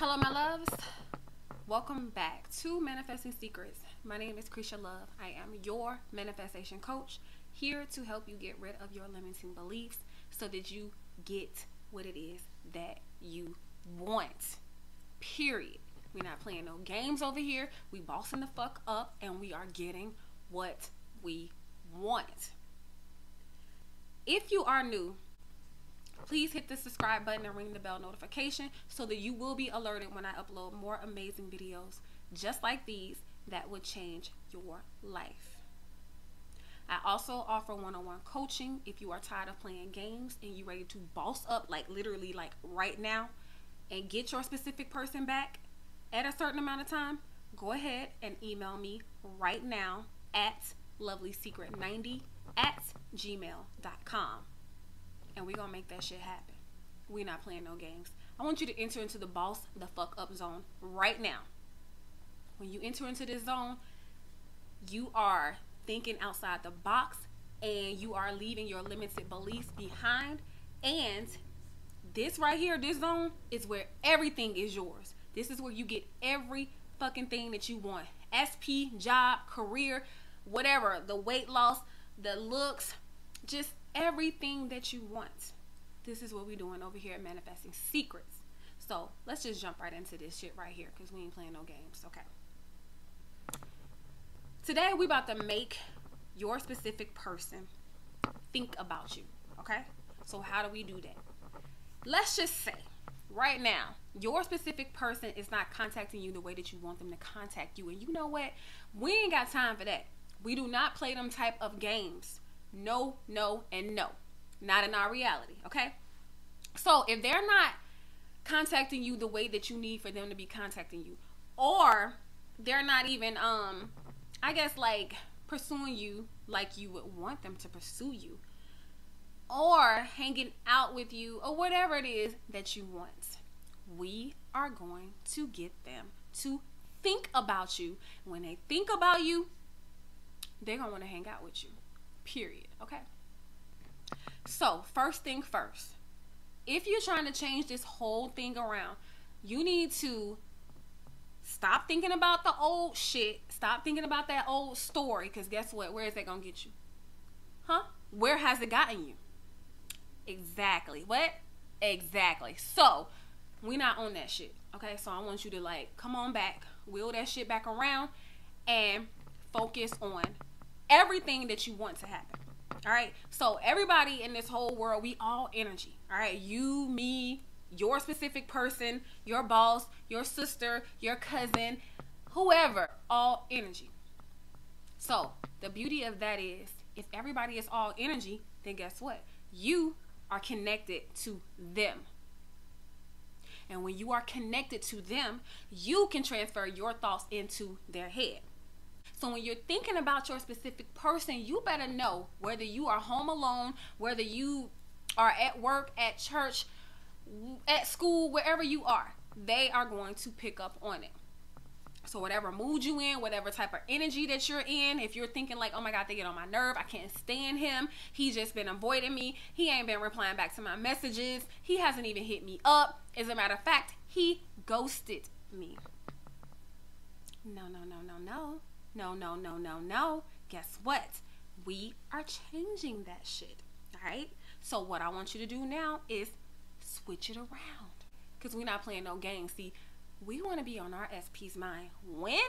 Hello, my loves. Welcome back to Manifesting Secrets. My name is Krisha Love. I am your manifestation coach here to help you get rid of your limiting beliefs so that you get what it is that you want. Period. We're not playing no games over here. We bossing the fuck up and we are getting what we want. If you are new, please hit the subscribe button and ring the bell notification so that you will be alerted when I upload more amazing videos just like these that would change your life. I also offer one-on-one coaching if you are tired of playing games and you're ready to boss up like literally like right now and get your specific person back at a certain amount of time, go ahead and email me right now at lovelysecret90 at gmail.com and we're gonna make that shit happen. We're not playing no games. I want you to enter into the boss the fuck up zone right now. When you enter into this zone, you are thinking outside the box and you are leaving your limited beliefs behind. And this right here, this zone, is where everything is yours. This is where you get every fucking thing that you want SP, job, career, whatever, the weight loss, the looks, just everything that you want. This is what we're doing over here at Manifesting Secrets. So let's just jump right into this shit right here because we ain't playing no games. Okay. Today we about to make your specific person think about you. Okay. So how do we do that? Let's just say right now your specific person is not contacting you the way that you want them to contact you and you know what we ain't got time for that we do not play them type of games no, no, and no. Not in our reality, okay? So if they're not contacting you the way that you need for them to be contacting you, or they're not even, um, I guess, like pursuing you like you would want them to pursue you, or hanging out with you, or whatever it is that you want, we are going to get them to think about you. When they think about you, they're going to want to hang out with you. Period. Okay. So, first thing first, if you're trying to change this whole thing around, you need to stop thinking about the old shit. Stop thinking about that old story. Because guess what? Where is that going to get you? Huh? Where has it gotten you? Exactly. What? Exactly. So, we not on that shit. Okay? So, I want you to like come on back, wheel that shit back around, and focus on everything that you want to happen. All right. So everybody in this whole world, we all energy. All right. You, me, your specific person, your boss, your sister, your cousin, whoever, all energy. So the beauty of that is if everybody is all energy, then guess what? You are connected to them. And when you are connected to them, you can transfer your thoughts into their head. So when you're thinking about your specific person, you better know whether you are home alone, whether you are at work, at church, at school, wherever you are, they are going to pick up on it. So whatever mood you in, whatever type of energy that you're in, if you're thinking like, oh my God, they get on my nerve, I can't stand him. He's just been avoiding me. He ain't been replying back to my messages. He hasn't even hit me up. As a matter of fact, he ghosted me. No, no, no, no, no. No, no, no, no, no. Guess what? We are changing that shit. All right? So, what I want you to do now is switch it around. Because we're not playing no games. See, we want to be on our SP's mind. When?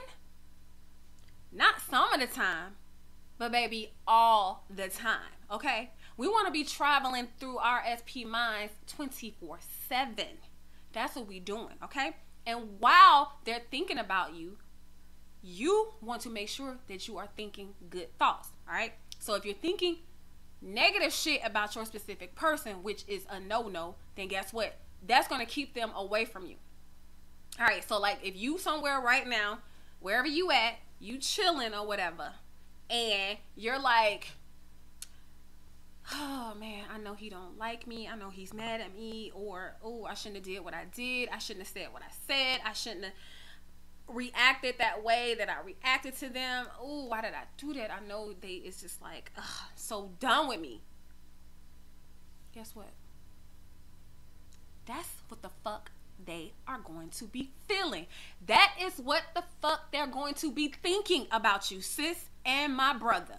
Not some of the time, but baby, all the time. Okay? We want to be traveling through our SP minds 24 7. That's what we're doing. Okay? And while they're thinking about you, you want to make sure that you are thinking good thoughts. All right. So if you're thinking negative shit about your specific person, which is a no no, then guess what? That's going to keep them away from you. All right. So, like, if you somewhere right now, wherever you at, you chilling or whatever, and you're like, oh man, I know he don't like me. I know he's mad at me, or oh, I shouldn't have did what I did. I shouldn't have said what I said. I shouldn't have reacted that way that I reacted to them. Oh, why did I do that? I know they it's just like ugh, so done with me. Guess what? That's what the fuck they are going to be feeling. That is what the fuck they're going to be thinking about you, sis and my brother.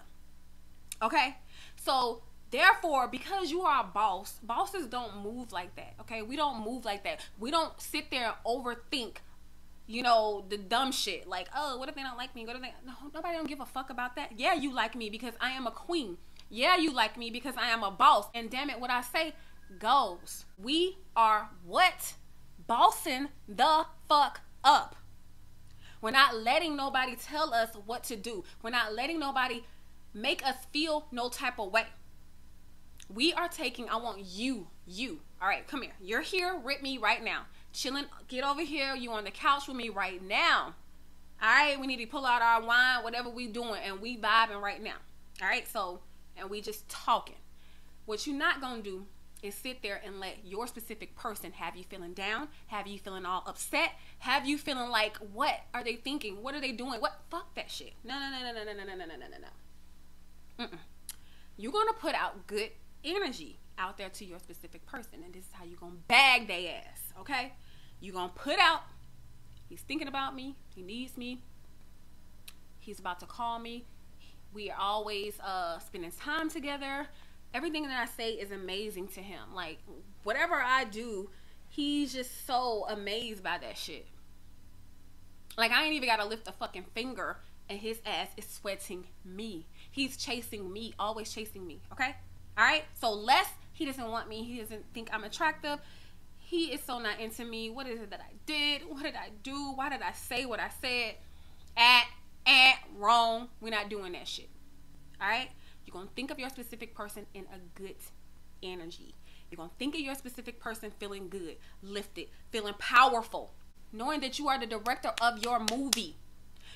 Okay? So, therefore, because you are a boss, bosses don't move like that. Okay? We don't move like that. We don't sit there and overthink you know, the dumb shit. Like, oh, what if they don't like me? What if they no nobody don't give a fuck about that? Yeah, you like me because I am a queen. Yeah, you like me because I am a boss. And damn it, what I say goes. We are what? Bossing the fuck up. We're not letting nobody tell us what to do. We're not letting nobody make us feel no type of way. We are taking, I want you, you. All right, come here. You're here with me right now chilling. Get over here. You on the couch with me right now. All right, we need to pull out our wine, whatever we doing, and we vibing right now. All right, so and we just talking. What you're not gonna do is sit there and let your specific person have you feeling down, have you feeling all upset, have you feeling like what are they thinking? What are they doing? What fuck that shit. No, no, no, no, no, no, no, no, no, no, no, no. You're gonna put out good energy out there to your specific person, and this is how you're gonna bag their ass. Okay, you're gonna put out. He's thinking about me. He needs me. He's about to call me. We are always uh, spending time together. Everything that I say is amazing to him. Like whatever I do, he's just so amazed by that shit. Like I ain't even gotta lift a fucking finger and his ass is sweating me. He's chasing me, always chasing me. Okay? Alright? So less he doesn't want me, he doesn't think I'm attractive. He is so not into me. What is it that I did? What did I do? Why did I say what I said? At at wrong. We're not doing that shit. Alright? You're gonna think of your specific person in a good energy. You're gonna think of your specific person feeling good, lifted, feeling powerful, knowing that you are the director of your movie,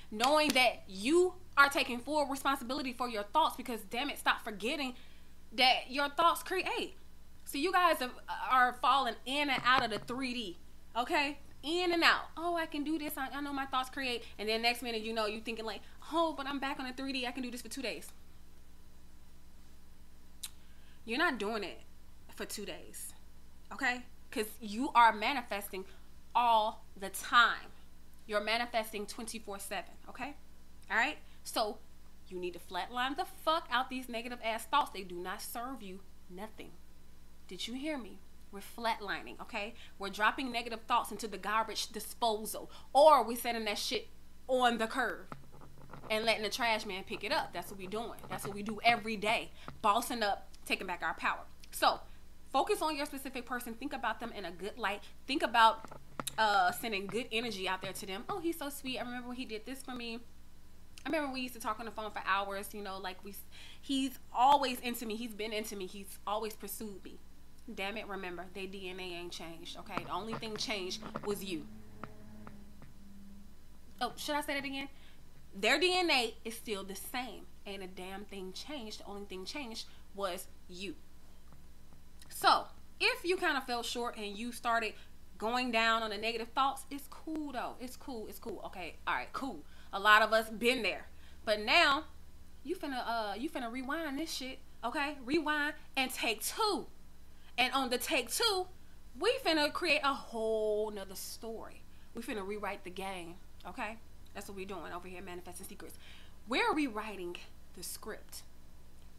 knowing that you are taking full responsibility for your thoughts because damn it, stop forgetting that your thoughts create. So you guys are, are falling in and out of the 3D, okay? In and out. Oh, I can do this. I, I know my thoughts create. And then next minute, you know, you're thinking like, oh, but I'm back on the 3D. I can do this for two days. You're not doing it for two days, okay? Because you are manifesting all the time. You're manifesting 24 7, okay? All right? So you need to flatline the fuck out these negative ass thoughts. They do not serve you nothing. Did you hear me? We're flatlining, okay? We're dropping negative thoughts into the garbage disposal, or we're setting that shit on the curb and letting the trash man pick it up. That's what we're doing. That's what we do every day. Bossing up, taking back our power. So focus on your specific person. Think about them in a good light. Think about uh, sending good energy out there to them. Oh, he's so sweet. I remember when he did this for me. I remember we used to talk on the phone for hours. You know, like we, he's always into me. He's been into me. He's always pursued me. Damn it, remember, their DNA ain't changed, okay? The only thing changed was you. Oh, should I say that again? Their DNA is still the same. and a damn thing changed. The only thing changed was you. So, if you kind of fell short and you started going down on the negative thoughts, it's cool though. It's cool. It's cool. Okay. All right. Cool. A lot of us been there, but now you finna uh you finna rewind this shit. Okay. Rewind and take two. And on the take two, we finna create a whole nother story. We finna rewrite the game. Okay? That's what we're doing over here, Manifesting Secrets. We're rewriting the script.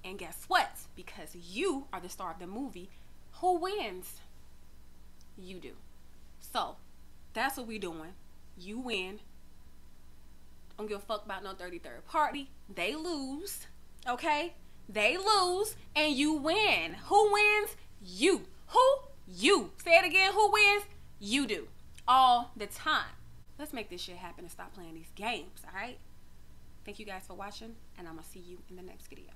And guess what? Because you are the star of the movie, who wins? You do. So, that's what we're doing. You win. Don't give a fuck about no 33rd party. They lose. Okay? They lose and you win. Who wins? You. Who? You. Say it again. Who wins? You do. All the time. Let's make this shit happen and stop playing these games, all right? Thank you guys for watching, and I'm going to see you in the next video.